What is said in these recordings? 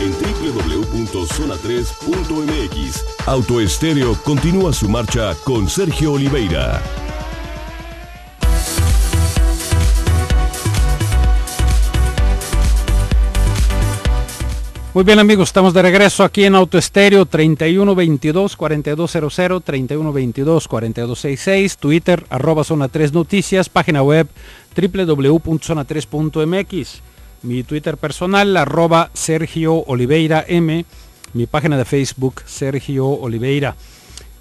en www.zona3.mx. Autoestéreo continúa su marcha con Sergio Oliveira. Muy bien amigos, estamos de regreso aquí en Autoestéreo 3122 4200 3122 4266, Twitter arroba zona 3 noticias, página web www.zona3.mx, mi Twitter personal arroba Sergio Oliveira M, mi página de Facebook Sergio Oliveira.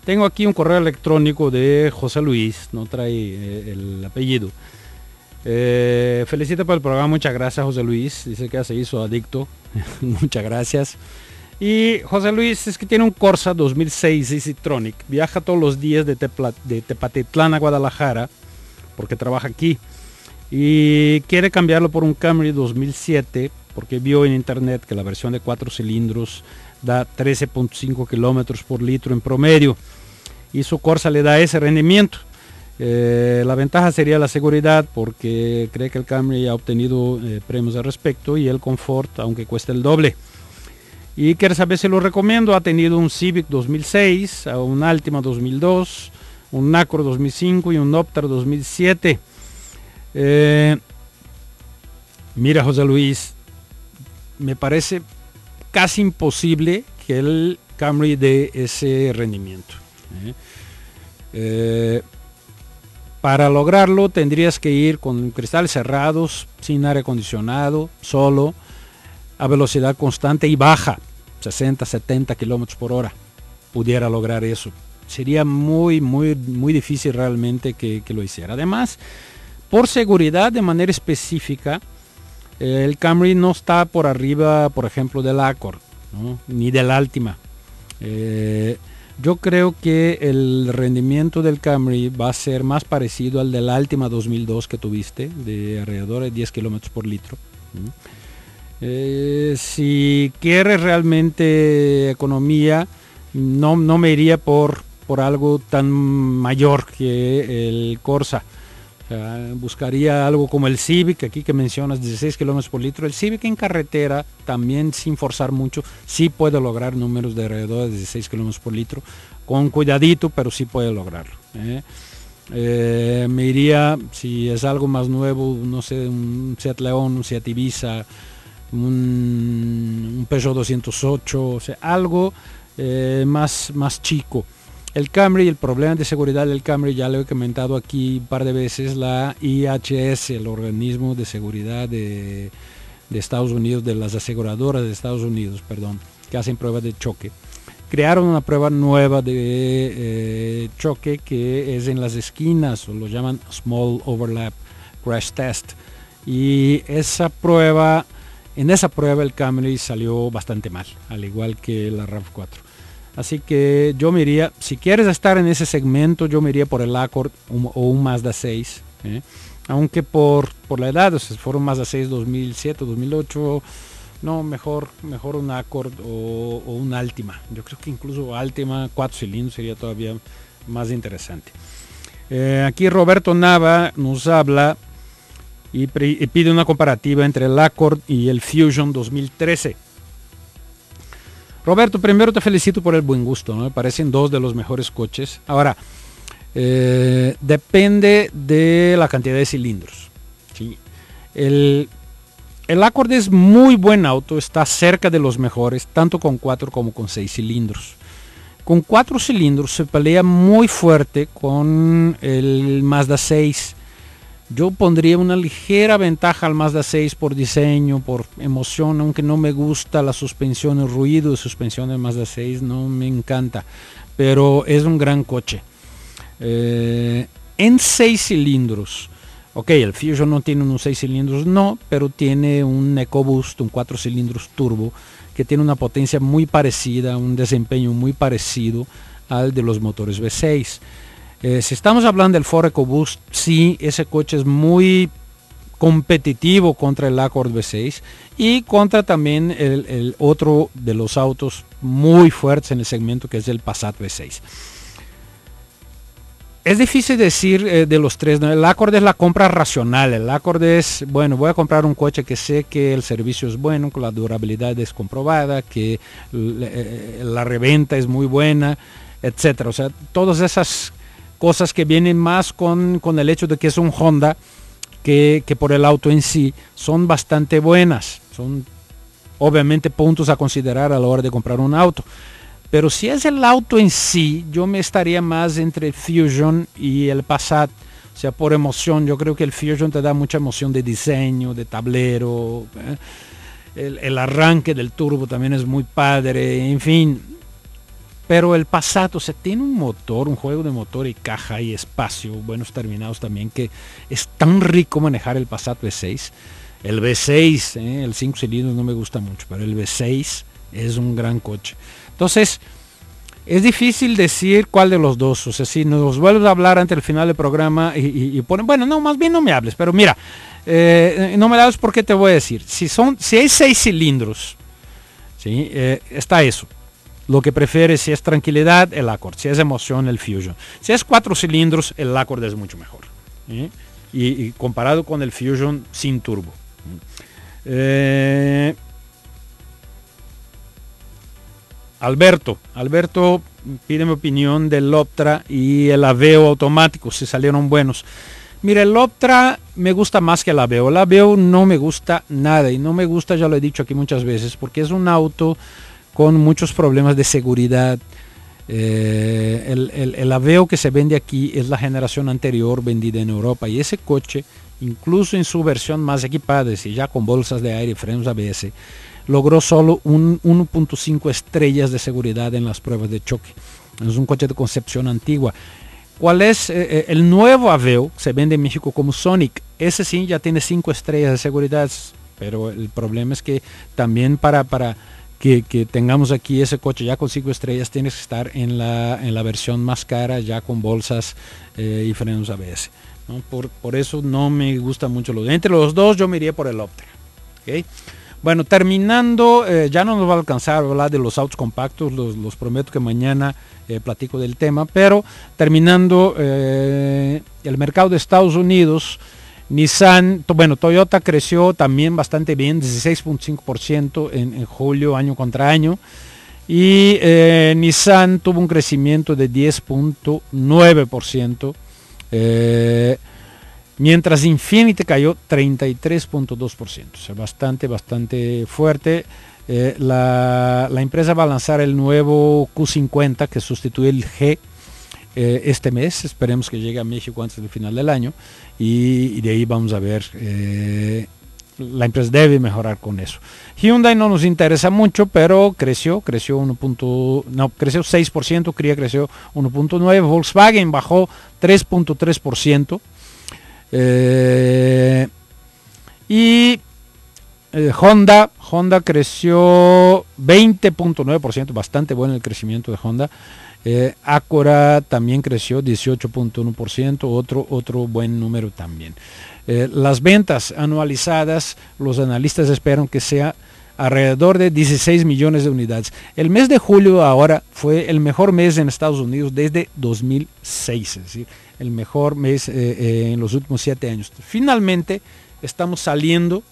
Tengo aquí un correo electrónico de José Luis, no trae eh, el apellido. Eh, felicita por el programa, muchas gracias José Luis, dice que se hizo adicto Muchas gracias. Y José Luis es que tiene un Corsa 2006 Easy Tronic. Viaja todos los días de, de Tepatitlán a Guadalajara porque trabaja aquí. Y quiere cambiarlo por un Camry 2007 porque vio en internet que la versión de 4 cilindros da 13.5 kilómetros por litro en promedio. Y su Corsa le da ese rendimiento. Eh, la ventaja sería la seguridad porque cree que el Camry ha obtenido eh, premios al respecto y el confort aunque cueste el doble. Y quiere saber si lo recomiendo. Ha tenido un Civic 2006, un Altima 2002, un Acro 2005 y un Optar 2007. Eh, mira José Luis, me parece casi imposible que el Camry dé ese rendimiento. Para lograrlo tendrías que ir con cristales cerrados, sin aire acondicionado, solo, a velocidad constante y baja, 60, 70 kilómetros por hora. Pudiera lograr eso. Sería muy, muy, muy difícil realmente que, lo hiciera. Además, por seguridad de manera específica, el Camry no está por arriba, por ejemplo, del Accord, ni del Altima. Eh, yo creo que el rendimiento del Camry va a ser más parecido al del Altima 2002 que tuviste, de alrededor de 10 kilómetros por litro. Eh, si quieres realmente economía, no, no me iría por, por algo tan mayor que el Corsa buscaría algo como el Civic, aquí que mencionas 16 kilómetros por litro. El Civic en carretera, también sin forzar mucho, sí puede lograr números de alrededor de 16 kilómetros por litro. Con cuidadito, pero sí puede lograrlo. ¿eh? Eh, me iría, si es algo más nuevo, no sé, un Seat León, un Seat Ibiza, un, Peugeot 208, o sea, algo eh, más, más chico. El Camry, el problema de seguridad del Camry, ya lo he comentado aquí un par de veces, la IHS, el organismo de seguridad de, Estados Unidos, de las aseguradoras de Estados Unidos, perdón, que hacen pruebas de choque. Crearon una prueba nueva de eh, choque que es en las esquinas, o lo llaman Small Overlap Crash Test. Y esa prueba, en esa prueba el Camry salió bastante mal, al igual que la RAV4. Así que yo me iría, si quieres estar en ese segmento, yo me iría por el Accord o un Mazda 6. ¿eh? Aunque por, por la edad, o sea, fueron Mazda 6 2007, 2008, no, mejor, mejor un Accord o, un Altima. Yo creo que incluso Altima 4 cilindros sería todavía más interesante. Eh, aquí Roberto Nava nos habla y, y pide una comparativa entre el Accord y el Fusion 2013. Roberto, primero te felicito por el buen gusto, ¿no? Me parecen dos de los mejores coches. Ahora, eh, depende de la cantidad de cilindros. El, el Accord es muy buen auto, está cerca de los mejores, tanto con cuatro como con seis cilindros. Con cuatro cilindros se pelea muy fuerte con el Mazda 6 yo pondría una ligera ventaja al Mazda 6 por diseño, por emoción, aunque no me gusta la suspensión, el ruido de suspensión del Mazda 6, no me encanta, pero es un gran coche. Eh, en 6 cilindros, ok, el Fusion no tiene unos 6 cilindros, no, pero tiene un EcoBoost, un 4 cilindros turbo, que tiene una potencia muy parecida, un desempeño muy parecido al de los motores V6. Eh, si estamos hablando del Ford EcoBoost, sí, ese coche es muy competitivo contra el Accord V6 y contra también el, otro de los autos muy fuertes en el segmento que es el Passat V6. es difícil decir eh, de los tres. El Accord es la compra racional. El Accord es, bueno, voy a comprar un coche que sé que el servicio es bueno, que la durabilidad es comprobada, que eh, la reventa es muy buena, etcétera. O sea, todas esas cosas que vienen más con, el hecho de que es un Honda que, que por el auto en sí son bastante buenas. Son obviamente puntos a considerar a la hora de comprar un auto. Pero si es el auto en sí, yo me estaría más entre el Fusion y el Passat. O sea, por emoción, yo creo que el Fusion te da mucha emoción de diseño, de tablero. ¿eh? El, arranque del turbo también es muy padre, en fin. Pero el Passat, o sea, tiene un motor, un juego de motor y caja y espacio, buenos terminados también, que es tan rico manejar el Passat V6. El V6, ¿eh? el 5 cilindros no me gusta mucho, pero el V6 es un gran coche. Entonces, es difícil decir cuál de los dos. O sea, si nos vuelves a hablar ante el final del programa y, ponen, bueno, no, más bien no me hables, pero mira, eh, no me hables porque te voy a decir. Si son, si hay seis cilindros, ¿sí? Eh, está eso. Lo que prefieres, si es tranquilidad, el Accord. Si es emoción, el Fusion. Si es cuatro cilindros, el Accord es mucho mejor. Y, comparado con el Fusion sin turbo. Eh, Alberto, Alberto pide mi opinión del Optra y el Aveo automático, si salieron buenos. Mira, el Optra me gusta más que el Aveo. El Aveo no me gusta nada y no me gusta, ya lo he dicho aquí muchas veces, porque es un auto con muchos problemas de seguridad. Eh, el, Aveo que se vende aquí es la generación anterior vendida en Europa y ese coche, incluso en su versión más equipada, y ya con bolsas de aire y frenos ABS, logró solo un 1.5 estrellas de seguridad en las pruebas de choque. Es un coche de concepción antigua. ¿Cuál es eh, eh, el nuevo Aveo? Se vende en México como Sonic. Ese sí ya tiene 5 estrellas de seguridad, pero el problema es que también para, para que, tengamos aquí ese coche ya con 5 estrellas, tienes que estar en la, en la versión más cara, ya con bolsas eh, y frenos ABS. Por, por, eso no me gusta mucho los. Entre los dos yo me iría por el Optra. ¿okay? Bueno, terminando, eh, ya no nos va a alcanzar hablar de los autos compactos, los, prometo que mañana eh, platico del tema, pero terminando el mercado de Estados Unidos, Nissan, bueno, Toyota creció también bastante bien, 16.5% en, en julio, año contra año, y Nissan tuvo un crecimiento de 10.9% mientras Infinity cayó 33.2%, o sea, bastante, bastante fuerte. Eh, la, empresa va a lanzar el nuevo Q50 que sustituye el G eh, este mes, esperemos que llegue a México antes del final del año y, de ahí vamos a ver, eh, la empresa debe mejorar con eso. Hyundai no nos interesa mucho, pero creció, creció 1. no, creció 6%, Cría creció 1.9, Volkswagen bajó 3.3%. Eh, y eh, Honda, Honda creció 20.9%, bastante bueno el crecimiento de Honda. Eh, Acura también creció 18.1%, otro, otro buen número también. las ventas anualizadas, los analistas esperan que sea alrededor de 16 millones de unidades. El mes de julio ahora fue el mejor mes en Estados Unidos desde 2006, es decir, el mejor mes eh, eh, en los últimos siete años. Finalmente estamos saliendo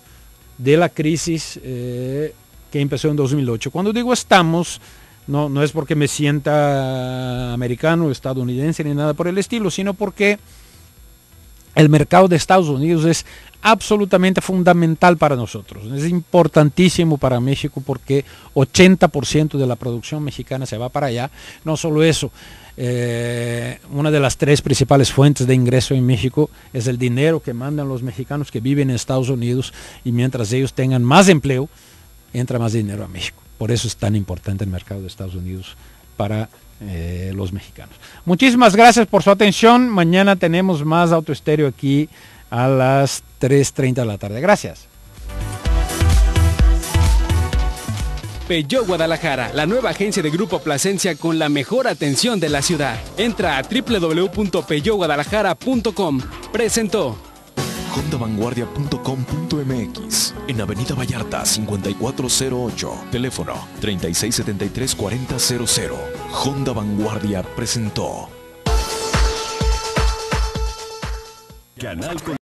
de la crisis eh, que empezó en 2008. Cuando digo estamos, no, no es porque me sienta americano, estadounidense ni nada por el estilo, sino porque el mercado de Estados Unidos es absolutamente fundamental para nosotros. Es importantísimo para México porque 80% de la producción mexicana se va para allá. No solo eso, eh, una de las tres principales fuentes de ingreso en México es el dinero que mandan los mexicanos que viven en Estados Unidos y mientras ellos tengan más empleo, entra más dinero a México. Por eso es tan importante el mercado de Estados Unidos para eh, los mexicanos. Muchísimas gracias por su atención. Mañana tenemos más autoestéreo aquí a las 3.30 de la tarde. Gracias. Peugeot Guadalajara, la nueva agencia de Grupo Plasencia con la mejor atención de la ciudad. Entra a www.peugeotguadalajara.com. Presentó hondavanguardia.com.mx en Avenida Vallarta 5408, teléfono 3673-4000. Honda Vanguardia presentó. Canal